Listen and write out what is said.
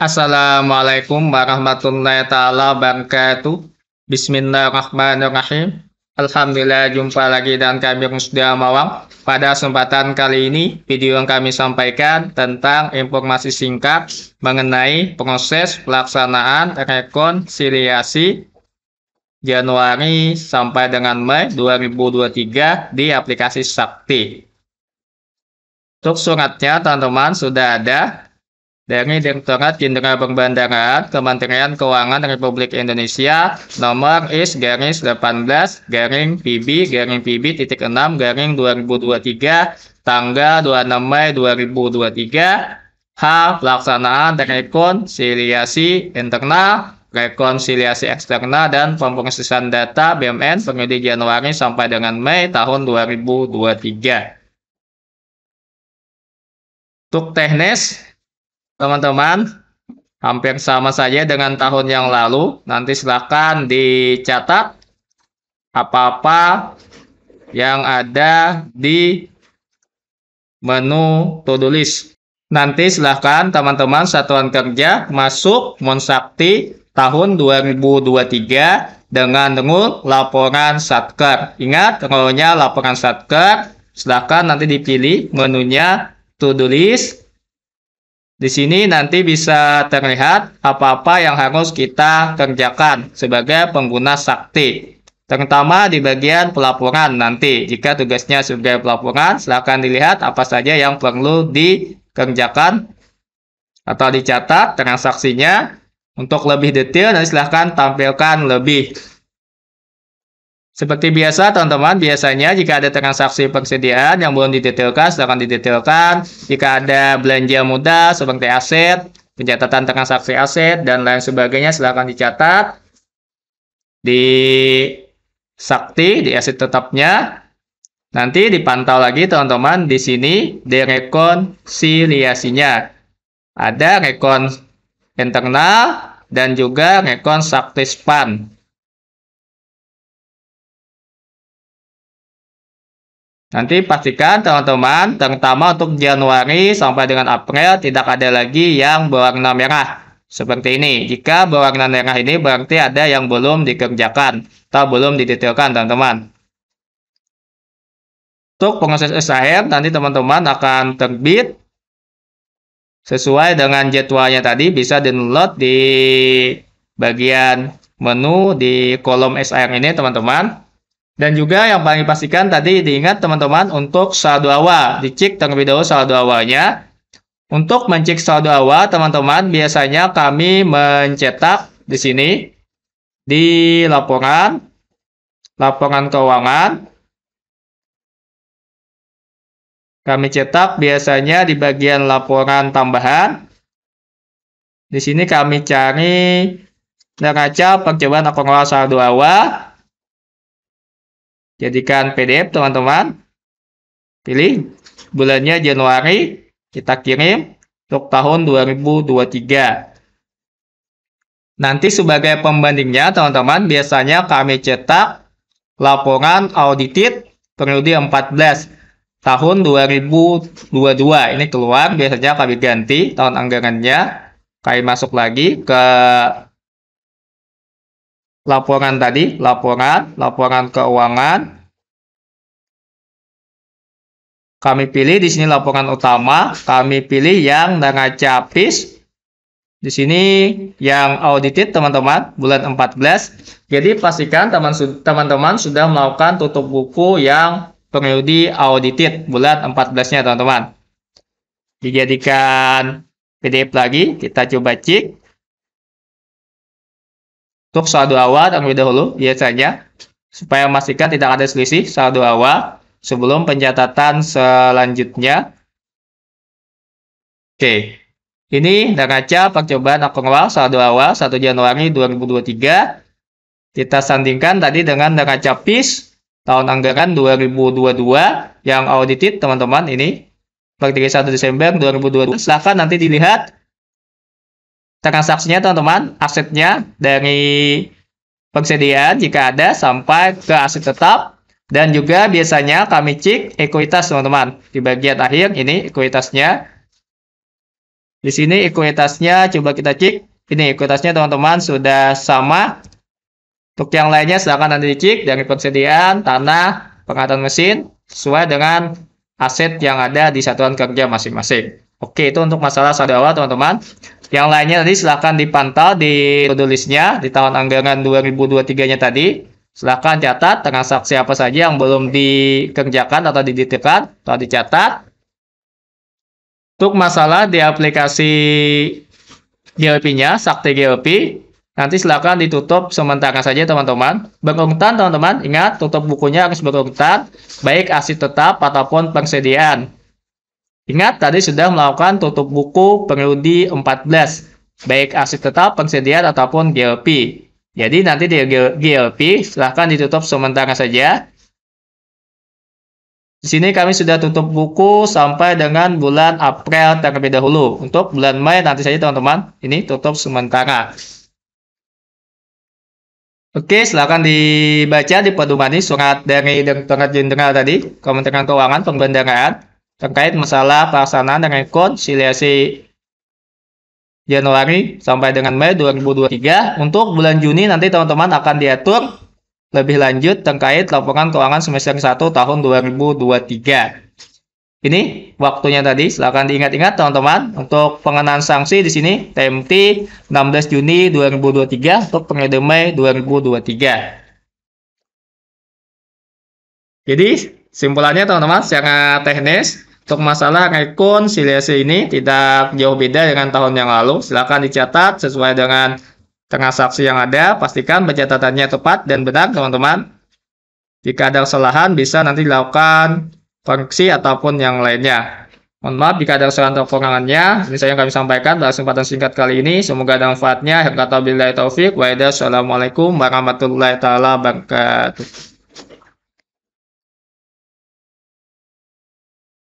Assalamualaikum warahmatullahi taala wabarakatuh. Bismillahirrahmanirrahim. Alhamdulillah jumpa lagi dan kami Musda Mawang. Pada kesempatan kali ini, video yang kami sampaikan tentang informasi singkat mengenai proses pelaksanaan rekonsiliasi Januari sampai dengan Mei 2023 di aplikasi Sakti. Untuk suratnya, teman-teman, sudah ada dari Direktorat Jenderal Perbandaran Kementerian Keuangan Republik Indonesia nomor IS garis 18 garing PB garing PB titik 6 garing 2023 tanggal 26 Mei 2023 H. Pelaksanaan rekonsiliasi internal rekonsiliasi eksternal dan pemrosesan data BMN periode Januari sampai dengan Mei tahun 2023 untuk teknis teman-teman hampir sama saja dengan tahun yang lalu. Nanti silahkan dicatat apa-apa yang ada di menu to-do list. Nanti silahkan teman-teman satuan kerja masuk Monsakti tahun 2023 dengan dengur laporan satker. Ingat rollnya laporan satker. Silahkan nanti dipilih menunya to-do list di sini nanti bisa terlihat apa-apa yang harus kita kerjakan sebagai pengguna sakti. Terutama di bagian pelaporan nanti. Jika tugasnya sebagai pelaporan, silahkan dilihat apa saja yang perlu dikerjakan atau dicatat transaksinya. Untuk lebih detail, nanti silahkan tampilkan lebih seperti biasa teman-teman, biasanya jika ada transaksi persediaan yang belum didetailkan, silahkan didetailkan. Jika ada belanja mudah seperti aset, pencatatan transaksi aset, dan lain sebagainya, silahkan dicatat di sakti, di aset tetapnya. Nanti dipantau lagi teman-teman di sini direkonsiliasinya. Ada rekon internal dan juga rekon sakti span. Nanti pastikan teman-teman, terutama untuk Januari sampai dengan April tidak ada lagi yang berwarna merah. Seperti ini. Jika berwarna merah ini berarti ada yang belum dikerjakan atau belum didetailkan teman-teman. Untuk proses SHR nanti teman-teman akan terbit sesuai dengan jadwalnya tadi bisa download di bagian menu di kolom SHR ini teman-teman. Dan juga yang paling pastikan tadi diingat teman-teman untuk saldo awal. Dicek terlebih dahulu saldo awalnya. Untuk mencek saldo awal teman-teman biasanya kami mencetak di sini di laporan laporan keuangan kami cetak biasanya di bagian laporan tambahan. Di sini kami cari neraca percobaan akun saldo awal Jadikan PDF teman-teman. Pilih bulannya Januari, kita kirim untuk tahun 2023. Nanti sebagai pembandingnya teman-teman, biasanya kami cetak laporan audited periode 14 tahun 2022. Ini keluar, biasanya kami ganti tahun anggarannya. Kami masuk lagi ke laporan tadi, laporan, laporan keuangan. Kami pilih di sini laporan utama, kami pilih yang neraca PIS. Di sini yang audited teman-teman, bulan 14. Jadi pastikan teman-teman sudah melakukan tutup buku yang periode audited bulan 14-nya teman-teman. Dijadikan PDF lagi, kita coba cek. Untuk saldo awal terlebih dahulu, biasanya supaya memastikan tidak ada selisih saldo awal sebelum pencatatan selanjutnya. Oke, ini neraca percobaan akun awal saldo awal 1 Januari 2023. Kita sandingkan tadi dengan neraca PIS tahun anggaran 2022 yang audited teman-teman ini per 31 Desember 2022. Silahkan nanti dilihat transaksinya teman-teman, asetnya dari persediaan jika ada sampai ke aset tetap dan juga biasanya kami cek ekuitas teman-teman di bagian akhir ini ekuitasnya Di sini ekuitasnya coba kita cek. Ini ekuitasnya teman-teman sudah sama. Untuk yang lainnya silahkan nanti dicek dari persediaan, tanah, pengangkatan mesin sesuai dengan aset yang ada di satuan kerja masing-masing. Oke, itu untuk masalah saldo awal teman-teman. Yang lainnya tadi silahkan dipantau di to listnya di tahun anggaran 2023-nya tadi. Silahkan catat transaksi apa saja yang belum dikerjakan atau didetailkan atau dicatat. Untuk masalah di aplikasi GLP-nya, Sakti GLP, nanti silakan ditutup sementara saja teman-teman. Berurutan teman-teman, ingat tutup bukunya harus berurutan, baik aset tetap ataupun persediaan. Ingat tadi sudah melakukan tutup buku periode 14, baik aset tetap, persediaan ataupun GLP. Jadi nanti di GLP silahkan ditutup sementara saja. Di sini kami sudah tutup buku sampai dengan bulan April terlebih dahulu. Untuk bulan Mei nanti saja teman-teman, ini tutup sementara. Oke, silahkan dibaca di pedomani surat dari Direktorat Jenderal tadi, Kementerian Keuangan Pembendaraan, terkait masalah pelaksanaan rekonsiliasi Januari sampai dengan Mei 2023. Untuk bulan Juni nanti teman-teman akan diatur lebih lanjut terkait laporan keuangan semester 1 tahun 2023. Ini waktunya tadi, silahkan diingat-ingat teman-teman untuk pengenaan sanksi di sini TMT 16 Juni 2023 untuk periode Mei 2023. Jadi simpulannya teman-teman secara teknis untuk masalah rekonsiliasi ini tidak jauh beda dengan tahun yang lalu. Silakan dicatat sesuai dengan transaksi yang ada. Pastikan pencatatannya tepat dan benar, teman-teman. Jika ada kesalahan, bisa nanti dilakukan koreksi ataupun yang lainnya. Mohon maaf jika ada kesalahan atau kekurangannya. Ini saya yang kami sampaikan dalam kesempatan singkat kali ini. Semoga ada manfaatnya. Assalamualaikum warahmatullahi wabarakatuh.